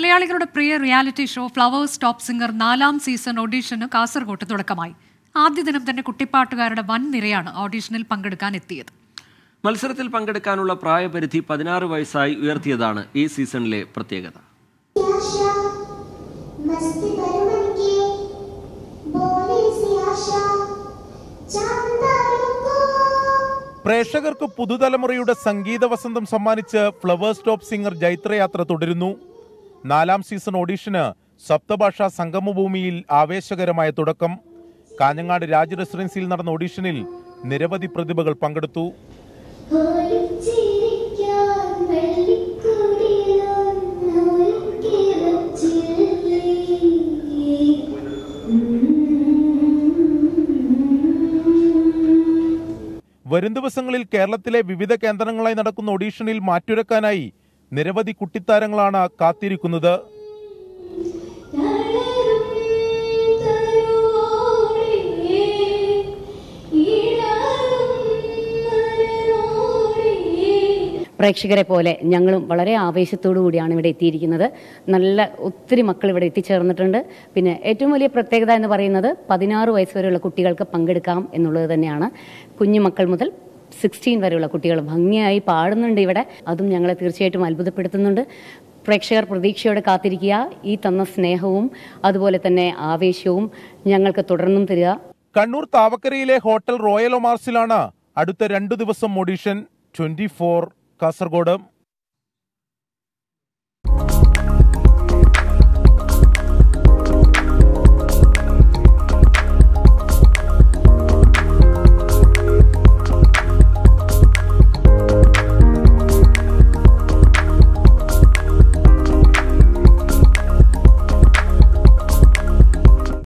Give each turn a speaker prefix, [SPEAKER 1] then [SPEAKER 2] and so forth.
[SPEAKER 1] മലയാളികളുടെ പ്രിയ reality show Flowers top singer നാലാം season ഓഡീഷന് കാസർഗോട്ട് തുടക്കമായി. ആദ്യ ദിനം തന്നെ കുട്ടിപ്പാട്ടുകാരുടെ വൻ നിരയാണ് ഓഡീഷനിൽ പങ്കെടുക്കാൻ എത്തിയത്.
[SPEAKER 2] മത്സരത്തിൽ പങ്കെടുക്കാനുള്ള പ്രായപരിധി പതിനാറ് വയസ്സായി ഉയർത്തിയതാണ് ഈ സീസണിലെ പ്രത്യേകത.
[SPEAKER 3] പ്രേക്ഷകർക്ക് പുതുതലമുറയുടെ സംഗീത വസന്തം സമ്മാനിച്ച് ഫ്ലവേഴ്സ് ടോപ്പ് സിംഗർ ജൈത്രയാത്ര തുടരുന്നു. നാലാം സീസൺ ഓഡീഷന് സപ്തഭാഷാ സംഗമഭൂമിയിൽ ആവേശകരമായ തുടക്കം. കാഞ്ഞങ്ങാട് രാജ് റെസിഡൻസിയിൽ നടന്ന ഓഡീഷനിൽ നിരവധി പ്രതിഭകൾ പങ്കെടുത്തു. വരും ദിവസങ്ങളിൽ കേരളത്തിലെ വിവിധ കേന്ദ്രങ്ങളായി നടക്കുന്ന ഓഡീഷനിൽ മാറ്റുരക്കാനായി നിരവധി കുട്ടിത്താരങ്ങളാണ് കാത്തിരിക്കുന്നത്.
[SPEAKER 4] പ്രേക്ഷകരെ പോലെ ഞങ്ങളും വളരെ ആവേശത്തോടു കൂടിയാണ് ഇവിടെ എത്തിയിരിക്കുന്നത്. നല്ല ഒത്തിരി മക്കൾ ഇവിടെ എത്തിച്ചേർന്നിട്ടുണ്ട്. പിന്നെ ഏറ്റവും വലിയ പ്രത്യേകത എന്ന് പറയുന്നത് പതിനാറ് വയസ്സ് വരെയുള്ള കുട്ടികൾക്ക് പങ്കെടുക്കാം എന്നുള്ളത് തന്നെയാണ്. കുഞ്ഞുമക്കൾ മുതൽ സിക്സ്റ്റീൻ വരെയുള്ള കുട്ടികൾ ഭംഗിയായി പാടുന്നുണ്ട് ഇവിടെ. അതും ഞങ്ങളെ തീർച്ചയായിട്ടും അത്ഭുതപ്പെടുത്തുന്നുണ്ട്. പ്രേക്ഷകർ പ്രതീക്ഷയോടെ കാത്തിരിക്കുക. ഈ തന്ന സ്നേഹവും അതുപോലെ തന്നെ ആവേശവും ഞങ്ങൾക്ക് തുടർന്നും തരിക.
[SPEAKER 3] കണ്ണൂർ താവക്കരയിലെ ഹോട്ടൽ റോയൽ ഒമാർസിലാണ് അടുത്ത രണ്ടു ദിവസം ഓഡീഷൻ. Twenty four Kasaragod.